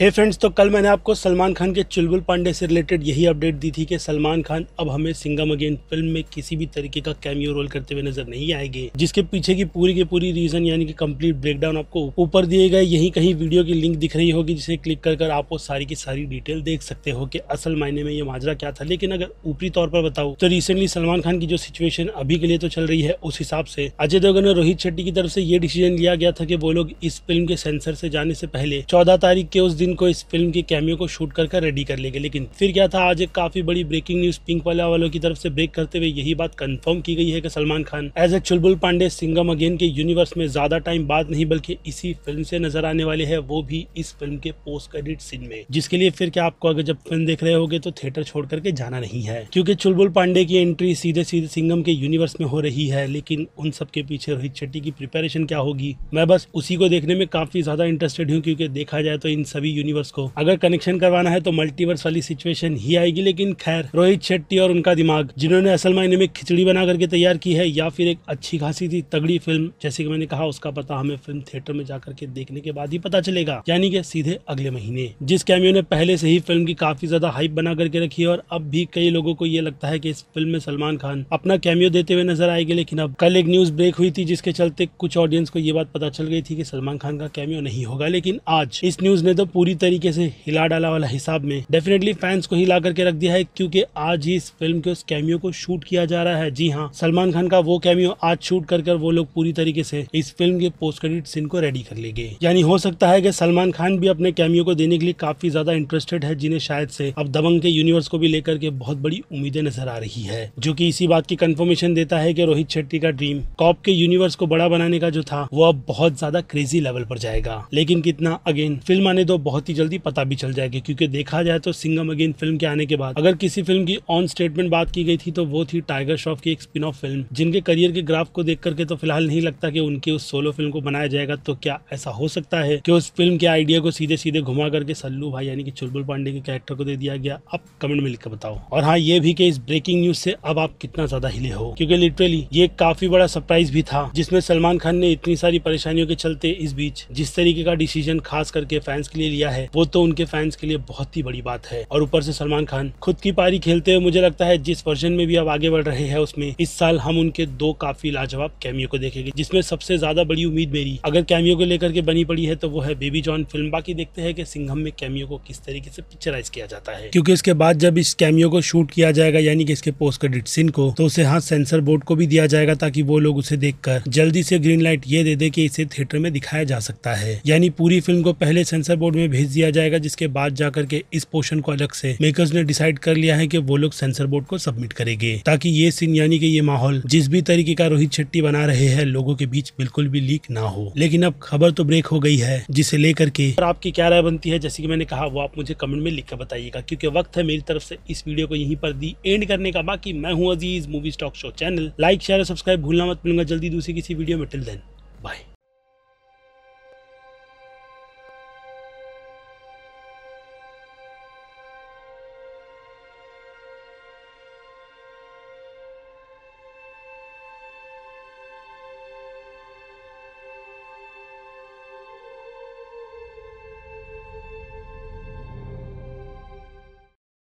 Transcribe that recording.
हे hey friends तो कल मैंने आपको सलमान खान के चुलबुल पांडे से रिलेटेड यही अपडेट दी थी कि सलमान खान अब हमें सिंगम अगेन फ़िल्म में किसी भी तरीके का कैमियो रोल करते हुए नज़र नहीं आएँगे, जिसके पीछे की पूरी की पूरी रीजन यानी कि कंप्लीट ब्रेकडाउन आपको ऊपर दिए गए। यही कहीं वीडियो की लिंक दिख रही होगी, जिसे क्लिक कर कर आप वो सारी की सारी डिटेल देख सकते हो कि असल मायने में ये माजरा क्या था। लेकिन अगर ऊपरी तौर पर बताऊँ तो रिसेंटली सलमान खान की जो सिचुएशन अभी के लिए तो चल रही है, उस हिसाब से अजय देवगन और रोहित शेट्टी की तरफ़ से ये डिसीज़न लिया गया था कि वो लोग इस फ़िल्म के सेंसर से जाने से पहले चौदह तारीख के उस दिन को इस फ़िल्म की कैमियो को शूट कर रेडी कर लेंगे। लेकिन फिर क्या था, आज एक काफ़ी बड़ी ब्रेकिंग न्यूज़ पिंक वाला वालों की तरफ़ से ब्रेक करते हुए यही बात कंफर्म की गई है कि Salman Khan as a Chulbul Pandey Singham again के यूनिवर्स में ज़्यादा टाइम बाद नहीं, बल्कि इसी फ़िल्म से नज़र आने वाले है, वो भी इस फ़िल्म के पोस्ट क्रेडिट सीन में। जिसके लिए फिर क्या आपको अगर जब फ़िल्म देख रहे होगे तो थिएटर छोड़ करके जाना नहीं है। क्योंकि चुलबुल पांडे की एंट्री सीधे सीधे सिंगम के यूनिवर्स में हो रही है, लेकिन उन सबके पीछे रोहित शेट्टी की प्रिपेरेशन क्या होगी? मैं बस उसी को देखने में काफ़ी ज़्यादा इंटरेस्टेड हूँ, क्योंकि देखा जाए तो इन सभी यूनिवर्स को। अगर कनेक्शन करवाना है तो मल्टीवर्स वाली सिचुएशन ही आएगी, लेकिन खैर, रोहित शेट्टी और उनका दिमाग, जिन्होंने असल मायने में खिचड़ी बना करके तैयार की है, या फिर एक अच्छी खासी थी तगड़ी फ़िल्म जैसे कि मैंने कहा, उसका पता हमें फ़िल्म थिएटर में जाकर के देखने के बाद ही पता चलेगा, यानी कि सीधे अगले महीने। जिस कैमियो ने पहले से ही फ़िल्म की काफ़ी ज़्यादा हाइप बना करके रखी है, और अब भी कई लोगों को ये लगता है कि इस फ़िल्म में सलमान खान अपना कैमियो देते हुए नज़र आएँगे, लेकिन अब कल एक न्यूज़ ब्रेक हुई थी, जिसके चलते कुछ ऑडियंस को ये बात पता चल गई थी कि सलमान खान का कैमियो नहीं होगा, लेकिन आज इस न्यूज़ ने तो पूरी तरीके से हिला डाला वाला हिसाब में डेफिनेटली फैंस को हिला करके रख दिया है, क्योंकि आज ही इस फ़िल्म के उस कैमियो को शूट किया जा रहा है। जी हाँ सलमान खान का वो कैमियो आज शूट कर कर वो लोग पूरी तरीके से इस फ़िल्म के पोस्ट क्रेडिट सीन को रेडी कर लेंगे। यानी हो सकता है कि सलमान खान भी अपने कैमियो को देने के लिए काफ़ी ज़्यादा इंटरेस्टेड है, जिन्हें शायद से अब दबंग के यूनिवर्स को भी लेकर के बहुत बड़ी उम्मीदें नज़र आ रही है। जो की इसी बात की कंफर्मेशन देता है की रोहित शेट्टी का ड्रीम कॉप के यूनिवर्स को बड़ा बनाने का जो था, वो अब बहुत ज़्यादा क्रेजी लेवल पर जाएगा। लेकिन कितना अगेन फ़िल्म आने दो बहुत ही जल्दी पता भी चल जाएगा, क्योंकि देखा जाए तो सिंगम अगेन फ़िल्म के आने के बाद, अगर किसी फ़िल्म की ऑन स्टेटमेंट बात की गई थी तो वो थी टाइगर श्रॉफ की एक स्पिन ऑफ़ फ़िल्म जिनके करियर के ग्राफ को देख करके तो फ़िलहाल नहीं लगता कि उनकी उस सोलो फ़िल्म को बनाया जाएगा तो क्या ऐसा हो सकता है कि उस फ़िल्म के आइडिया को सीधे सीधे घुमा करके सल्लू भाई, यानी कि चुलबुल पांडे के कैरेक्टर को दे दिया गया? अब कमेंट में लिखकर बताओ। और हाँ ये भी इस ब्रेकिंग न्यूज़ से अब आप कितना ज़्यादा हिले हो, क्योंकि लिटरली ये काफ़ी बड़ा सरप्राइज़ भी था, जिसमें सलमान खान ने इतनी सारी परेशानियों के चलते इस बीच जिस तरीके का डिसीज़न खास करके फैंस के लिए लिया है। वो तो उनके फैंस के लिए बहुत ही बड़ी बात है। और ऊपर से सलमान खान खुद की पारी खेलते हुए मुझे लगता है जिस वर्जन में भी अब आगे बढ़ रहे हैं उसमें इस साल हम उनके दो काफ़ी लाजवाब कैमियो को देखेंगे, जिसमें सबसे ज़्यादा बड़ी उम्मीद मेरी, अगर कैमियो को लेकर के बनी पड़ी है तो वो है बेबी जॉन फ़िल्म बाकी देखते हैं कि सिंघम में कैमियो को किस तरीके से पिक्चराइज किया जाता है। क्योंकि इसके बाद जब इस कैमियो को शूट किया जाएगा, यानी कि इसके पोस्ट क्रेडिट सीन को तो उसे हाथ सेंसर बोर्ड को भी दिया जाएगा ताकि वो लोग उसे देखकर जल्दी से ग्रीन लाइट ये दे दे कि इसे थिएटर में दिखाया जा सकता है। यानी पूरी फ़िल्म को पहले सेंसर बोर्ड में भेज दिया जाएगा, जिसके बाद जाकर के इस पोर्शन को अलग से मेकर्स ने डिसाइड कर लिया है कि वो लोग सेंसर बोर्ड को सबमिट करेंगे, ताकि ये सीन यानी कि ये माहौल जिस भी तरीके का रोहित शेट्टी बना रहे हैं, लोगों के बीच बिल्कुल भी लीक ना हो। लेकिन अब खबर तो ब्रेक हो गई है, जिसे लेकर के और आपकी क्या राय बनती है? जैसे की मैंने कहा, वो आप मुझे कमेंट में लिख कर बताइएगा, क्योंकि वक्त है मेरी तरफ़ से इस वीडियो को यहीं पर दी एंड करने का। बाकी मैं हूँ Aziz movie stock show channel like share और सब्सक्राइब भूलना मत मिलूँगा जल्दी दूसरी किसी वीडियो में। Till then bye